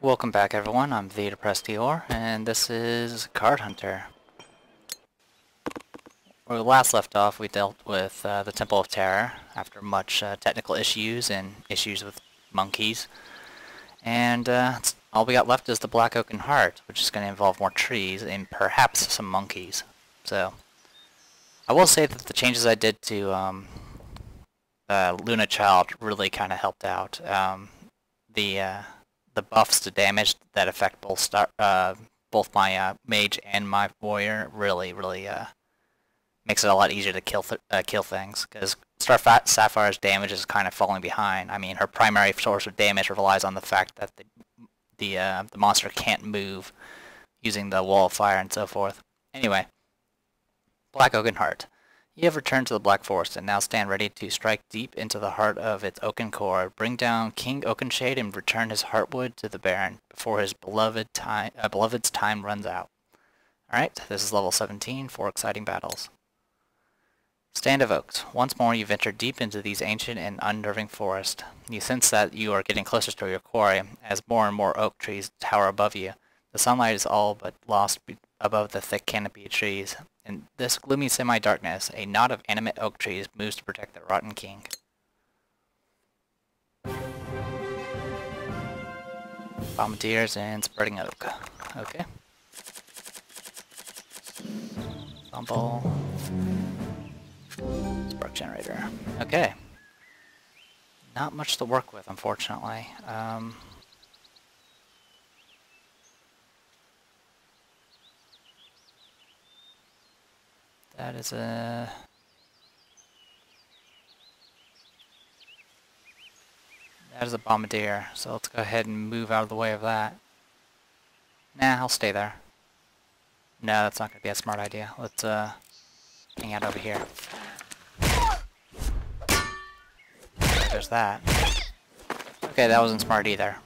Welcome back everyone, I'm The Depressed Eeyore, and this is Card Hunter. Where we last left off, we dealt with uh, the Temple of Terror after much uh, technical issues and issues with monkeys. And uh, all we got left is the Black Oaken Heart, which is going to involve more trees and perhaps some monkeys. So, I will say that the changes I did to um, Luna Child really kind of helped out. Um, the uh, the buffs to damage that affect both star, uh, both my uh, mage and my warrior really, really uh, makes it a lot easier to kill th uh, kill things. Because Starfat Sapphire's damage is kind of falling behind. I mean, her primary source of damage relies on the fact that the the uh, the monster can't move using the wall of fire and so forth. Anyway, Black Oaken Heart. You have returned to the Black Forest and now stand ready to strike deep into the heart of its oaken core. Bring down King Oakenshade and return his heartwood to the Baron before his beloved time, uh, beloved's time runs out. Alright, this is level 17, four exciting battles. Stand evoked. Once more you venture deep into these ancient and unnerving forests. You sense that you are getting closer to your quarry as more and more oak trees tower above you. The sunlight is all but lost above the thick canopy of trees. In this gloomy semi-darkness, a knot of animate oak trees moves to protect the rotten king. Bombardiers and spreading oak. Okay. Bumble. Spark generator. Okay. Not much to work with, unfortunately. Um, That is a... That is a bombardier, so let's go ahead and move out of the way of that. Nah, I'll stay there. No, that's not going to be a smart idea. Let's uh, hang out over here. There's that. Okay, that wasn't smart either.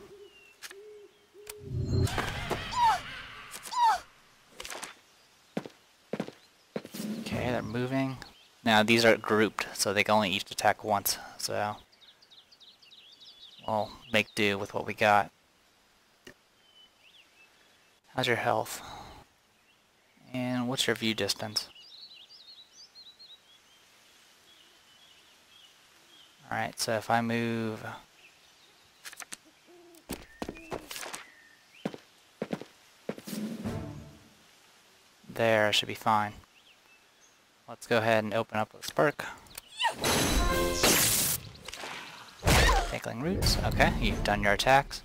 They're moving. Now these are grouped, so they can only each attack once, so we'll make do with what we got. How's your health? And what's your view distance? Alright, so if I move... There, I should be fine. Let's go ahead and open up with Spark. Tickling Roots. Okay, you've done your attacks.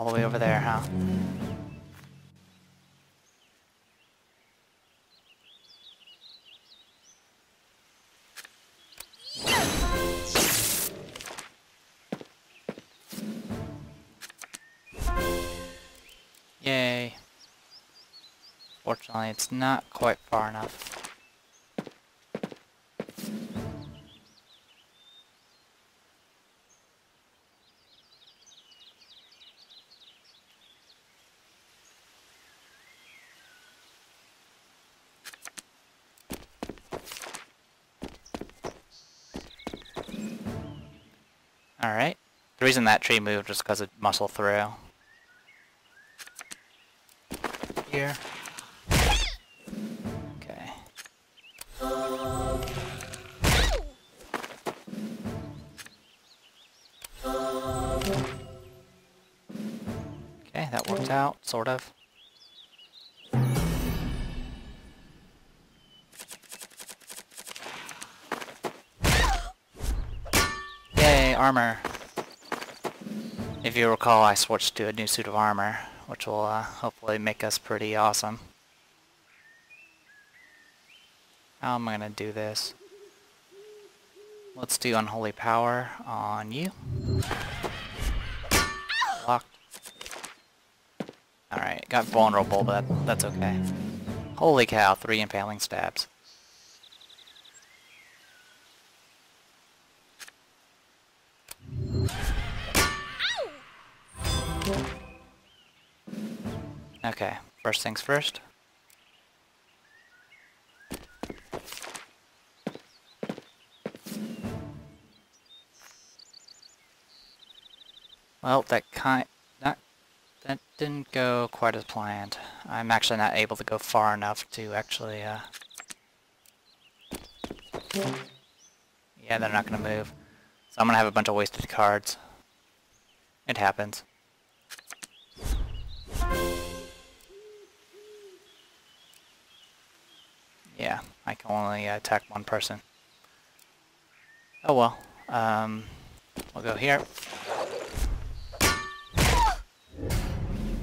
All the way over there, huh? It's not quite far enough. Alright. The reason that tree moved was because it muscle through. Here. Armor. If you recall, I switched to a new suit of armor, which will uh, hopefully make us pretty awesome. How am I going to do this? let's do Unholy Power on you. Locked. Alright, got vulnerable, but that's okay. Holy cow, three impaling stabs. Okay, first things first. Well, that kind that that didn't go quite as planned. I'm actually not able to go far enough to actually uh Yeah, they're not gonna move. So I'm gonna have a bunch of wasted cards. It happens. Yeah, I can only attack one person. Oh well. Um, we'll go here.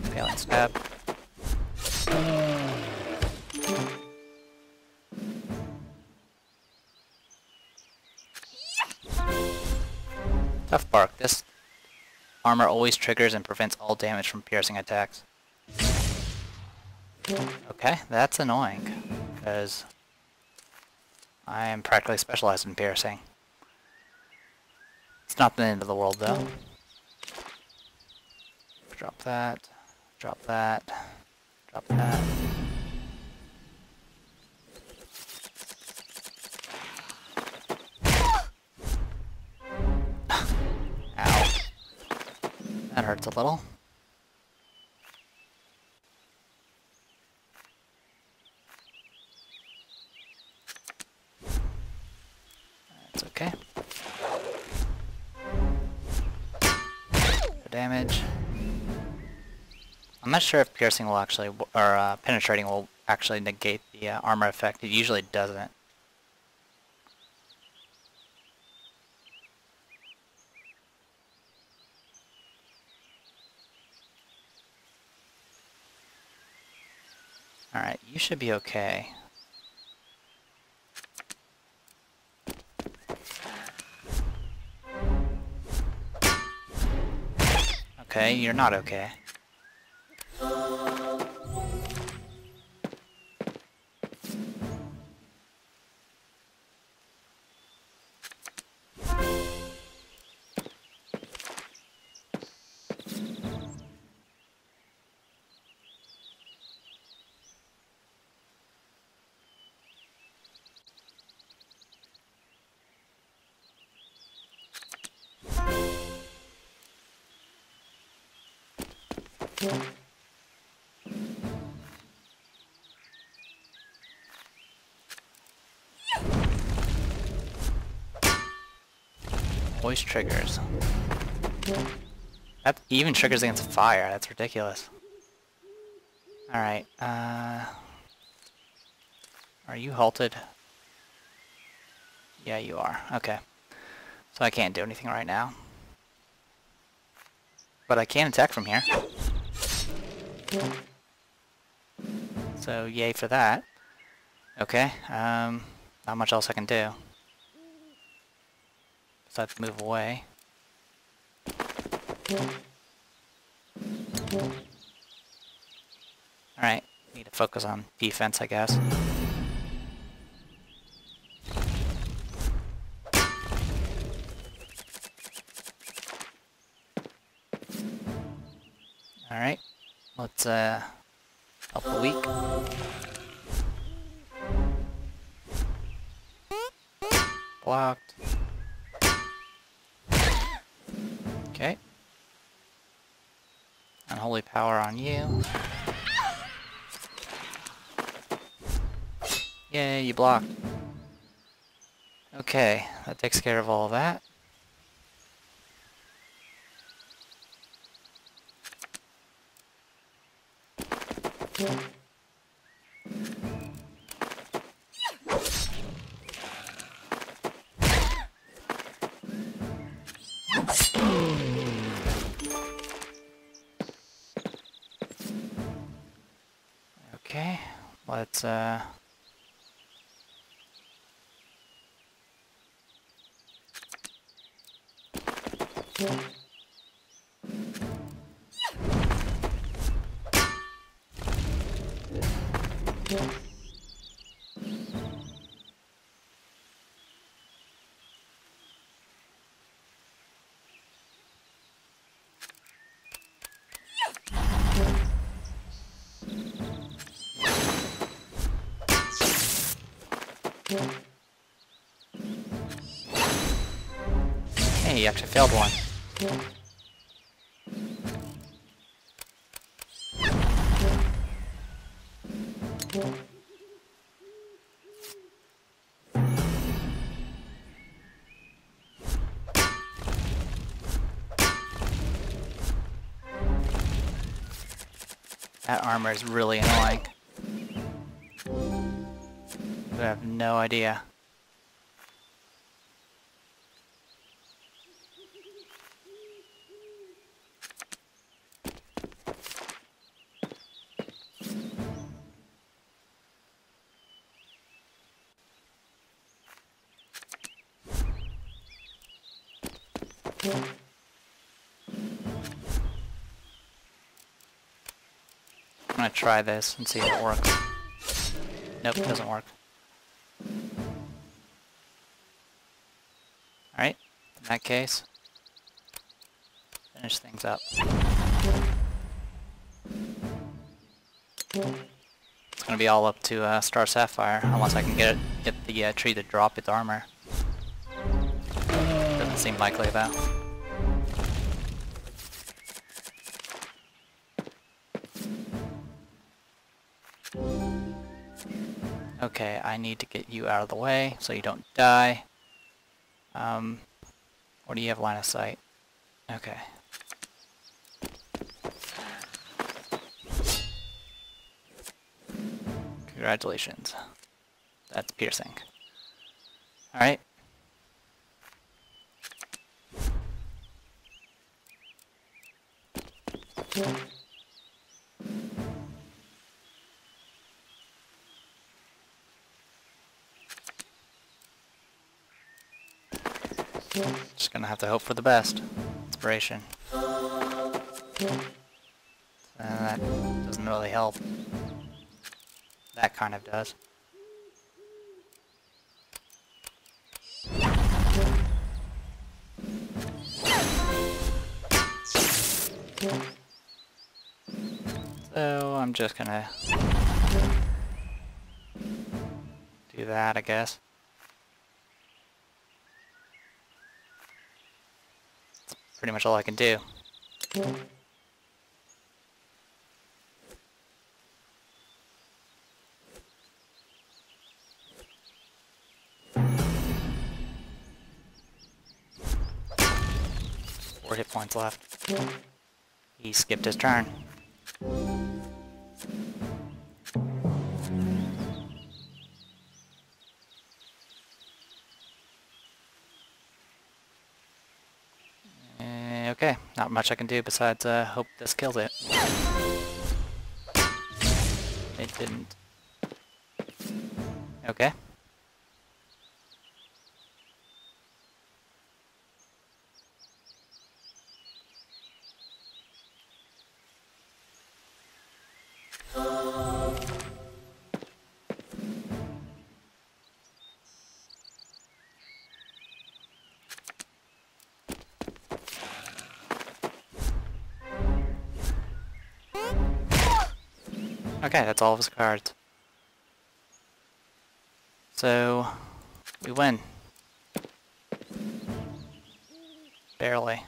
Impaling stab. Tough bark. This armor always triggers and prevents all damage from piercing attacks. Okay, that's annoying, because I am practically specialized in piercing. It's not the end of the world, though. Drop that, drop that, drop that. Ow. That hurts a little. Not sure if piercing will actually, or uh, penetrating will actually negate the uh, armor effect. It usually doesn't. Alright, you should be okay. Okay, you're not okay. Always triggers. That even triggers against fire. That's ridiculous. Alright, uh... Are you halted? Yeah, you are. Okay. So I can't do anything right now. But I can attack from here. So, yay for that. Okay, um, not much else I can do. Besides move away. Alright, need to focus on defense, I guess. Alright, let's uh, help the weak. Blocked. Unholy power on you. Yay, you blocked. Okay, that takes care of all that. Let's uh, yeah. Yeah. You actually failed one. That armor is really annoying. I have no idea. Try this and see if it works. Nope, it doesn't work. Alright, in that case, finish things up. It's gonna be all up to uh, Star Sapphire, unless I can get it, get the uh, tree to drop its armor. Doesn't seem likely though. Okay, I need to get you out of the way so you don't die. Um, or do you have line of sight? Okay. Congratulations. That's piercing. Alright. Just gonna have to hope for the best. Inspiration. Uh, that doesn't really help. That kind of does. So I'm just gonna do that, I guess. Pretty much all I can do. Four hit points left. He skipped his turn. Much I can do besides uh, hope this kills it. It didn't. Okay. Okay, that's all of his cards. So, we win. Barely.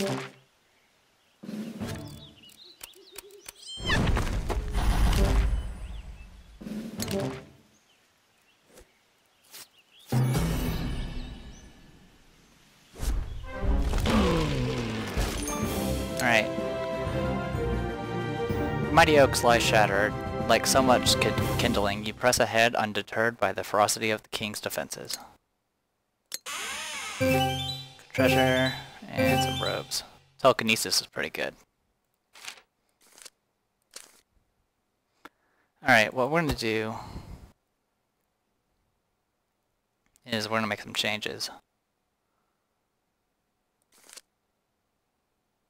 Alright. mighty oaks lie shattered, like so much kindling, you press ahead undeterred by the ferocity of the king's defenses. Treasure, and some robes. Telekinesis is pretty good. Alright, what we're going to do is we're going to make some changes.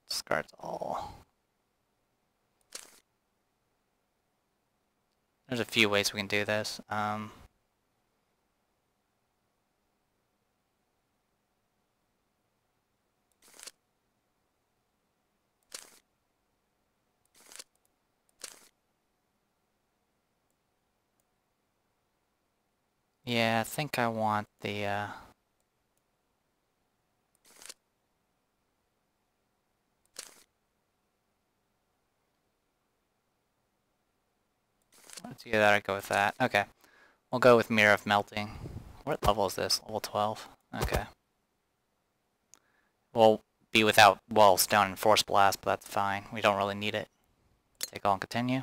Discards all. There's a few ways we can do this. Um, yeah, I think I want the, uh, Let's do that, i go with that. Okay. We'll go with Mirror of Melting. What level is this? Level 12? Okay. We'll be without Wall Stone and Force Blast, but that's fine. We don't really need it. Take all and continue.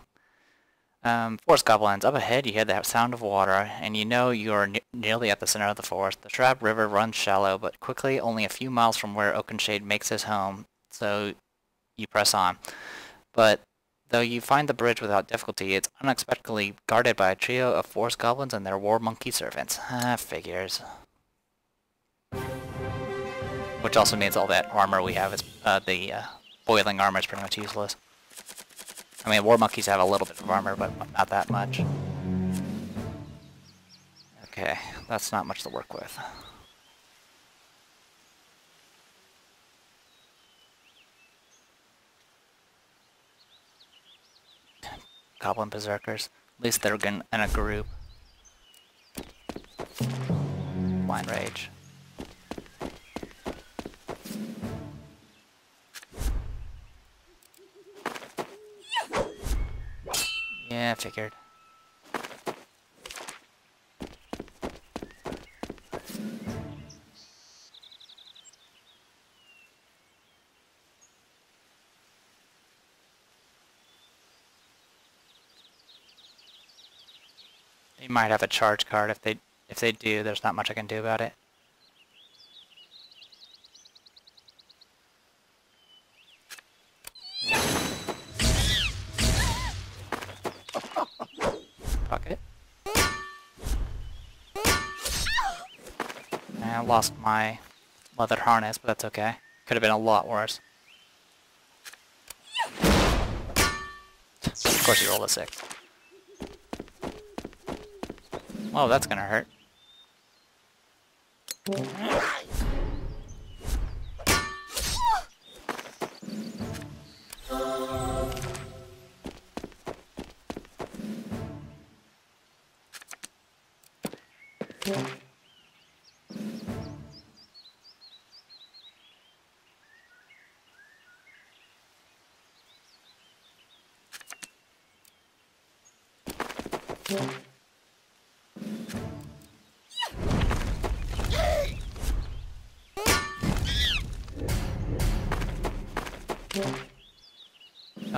Um, forest Goblins. Up ahead, you hear the sound of water, and you know you are ne nearly at the center of the forest. The Shrab River runs shallow, but quickly only a few miles from where Oakenshade makes his home, so you press on. But Though you find the bridge without difficulty, it's unexpectedly guarded by a trio of forest goblins and their war monkey servants. Ah, figures. Which also means all that armor we have is, uh, the uh, boiling armor is pretty much useless. I mean, war monkeys have a little bit of armor, but not that much. Okay, that's not much to work with. Goblin Berserkers. At least they're in, a group. Blind Rage. Yeah, figured. Might have a charge card. If they if they do, there's not much I can do about it. Fuck it. I lost my leather harness, but that's okay. Could have been a lot worse. Of course you rolled a six. Oh, that's gonna hurt.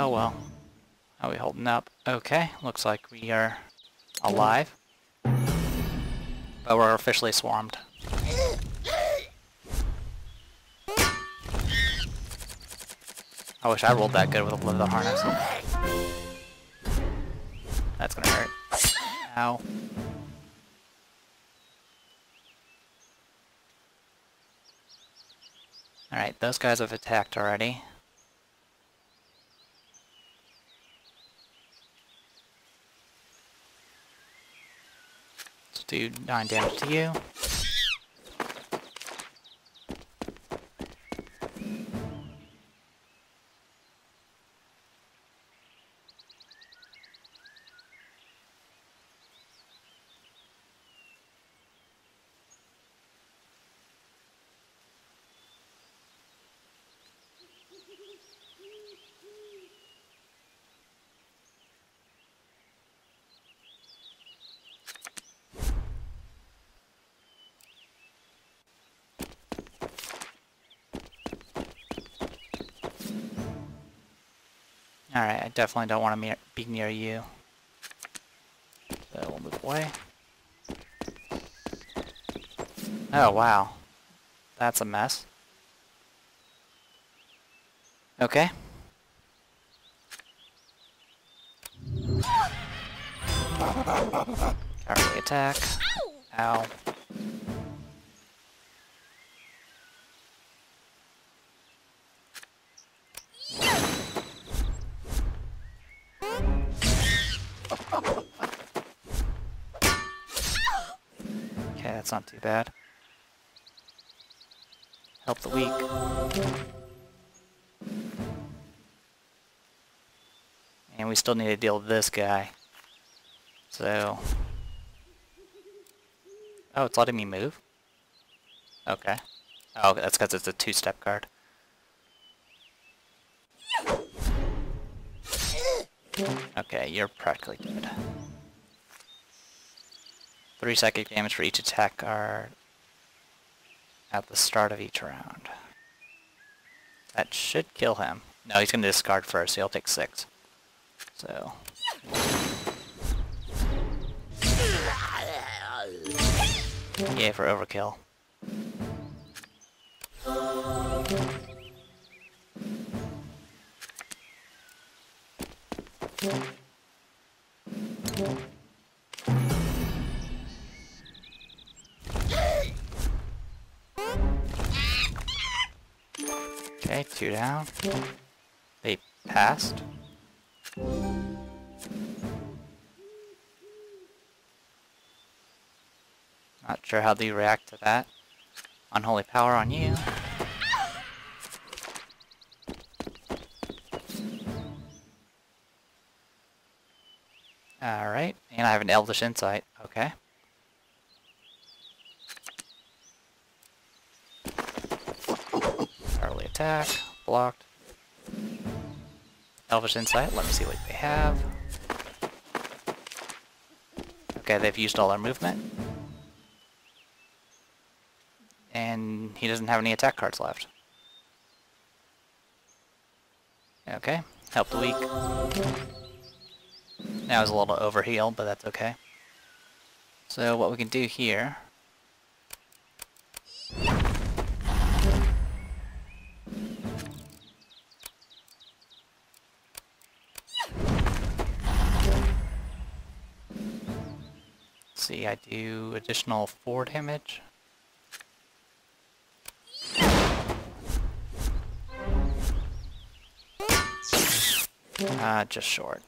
Oh well. How are we holding up? Okay, looks like we are alive. But we're officially swarmed. I wish I rolled that good with a leather harness. That's gonna hurt. Ow. Alright, those guys have attacked already. Do 9 damage to you. Alright, I definitely don't want to be near you. So we'll move away. Oh, wow. That's a mess. Okay. Cowardly attack. Ow. Okay, too bad. Help the weak. And we still need to deal with this guy. So... Oh, it's letting me move? Okay. Oh, that's because it's a two-step card. Okay, you're practically dead. Three psychic damage for each attack are at the start of each round. That should kill him. No, he's going to discard first, he'll take six. So... Yeah, for overkill. Okay, two down. They passed. Not sure how they react to that. Unholy power on you. Alright, and I have an Elvish Insight. Okay. Attack. Blocked. Elvish Insight, let me see what they have. Okay, they've used all their movement. And he doesn't have any attack cards left. Okay, help the weak. Now it's a little overheal, but that's okay. So what we can do here... see, I do additional 4 damage. Uh, just short.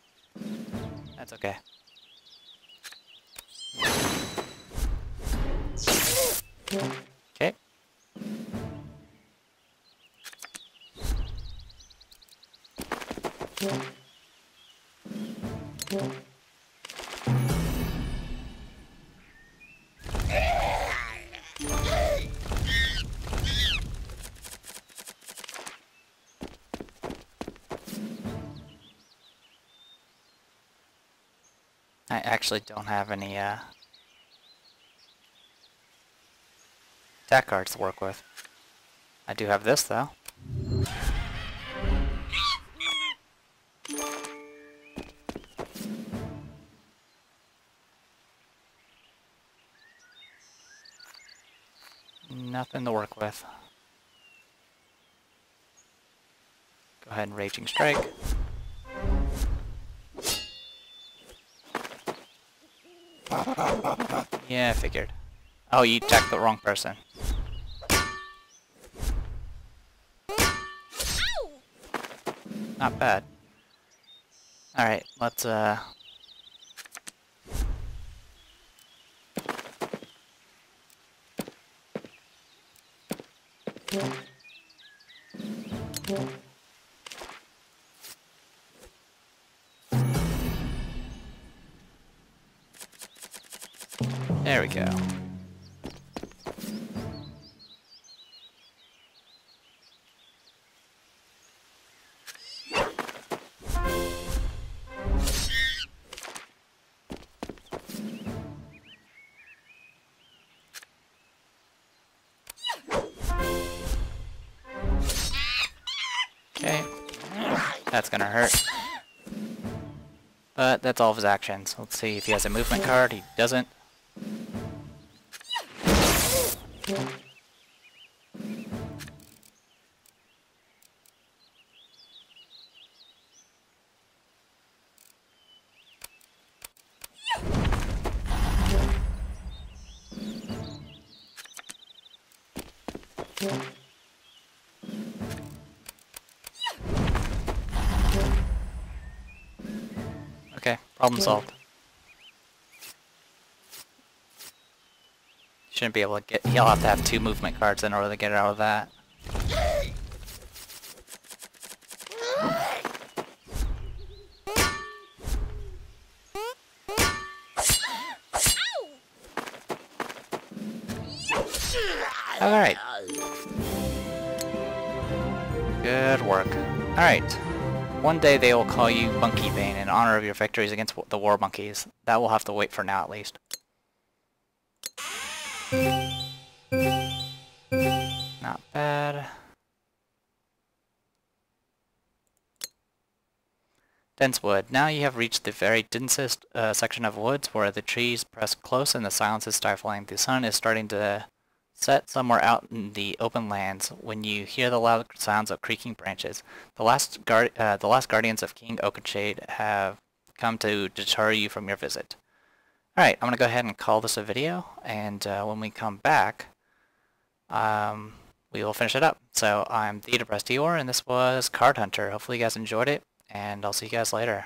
That's okay. Okay. I actually don't have any uh, attack cards to work with. I do have this though. Nothing to work with. Go ahead and Raging Strike. Yeah, I figured. Oh, you attacked the wrong person. Not bad. Alright, let's, uh... There we go. Okay. That's gonna hurt. But that's all of his actions. Let's see if he has a movement card. He doesn't. Problem solved. shouldn't be able to get... He'll have to have two movement cards in order to get out of that. Alright. Good work. Alright. One day they will call you Monkey Bane in honor of your victories against the War Monkeys. That will have to wait for now at least. Not bad. Dense wood. Now you have reached the very densest uh, section of woods where the trees press close and the silence is stifling. The sun is starting to set somewhere out in the open lands when you hear the loud sounds of creaking branches. The last guard, uh, the last guardians of King Oakshade have come to deter you from your visit. Alright, I'm going to go ahead and call this a video, and uh, when we come back, um, we will finish it up. So I'm The Depressed Eeyore, and this was Card Hunter. Hopefully you guys enjoyed it, and I'll see you guys later.